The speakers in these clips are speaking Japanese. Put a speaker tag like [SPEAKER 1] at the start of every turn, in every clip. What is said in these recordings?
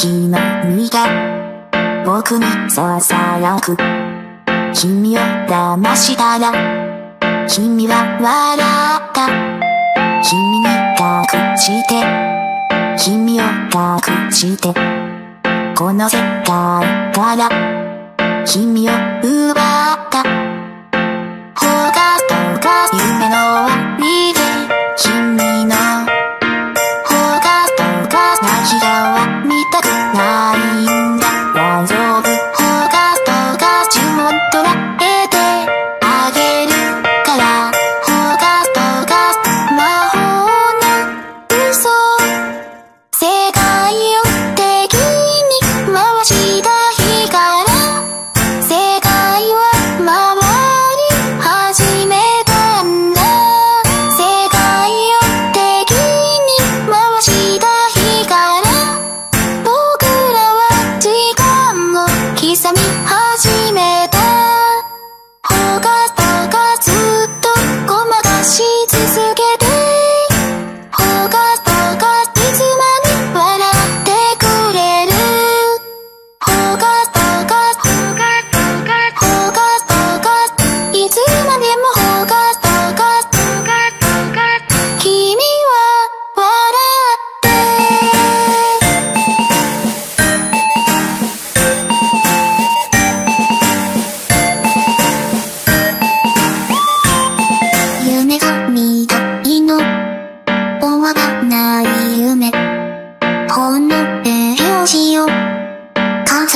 [SPEAKER 1] 君が僕にささやく。君を騙したら君は笑った。君に隠して。君を隠して。この世界から君を奪った。ほとが夢の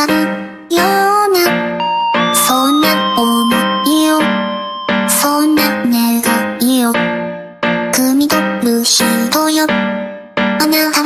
[SPEAKER 1] ようなそんな思いをそんな願いを汲み取る人よ。あなた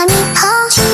[SPEAKER 1] に欲しい